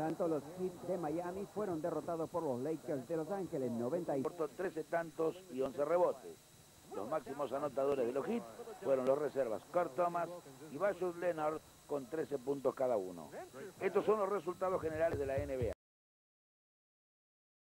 tanto, los Heat de Miami fueron derrotados por los Lakers de Los Ángeles 90 y... 13 tantos y 11 rebotes. Los máximos anotadores de los Heat fueron los reservas Kurt Thomas y Bashut Leonard con 13 puntos cada uno. Estos son los resultados generales de la NBA.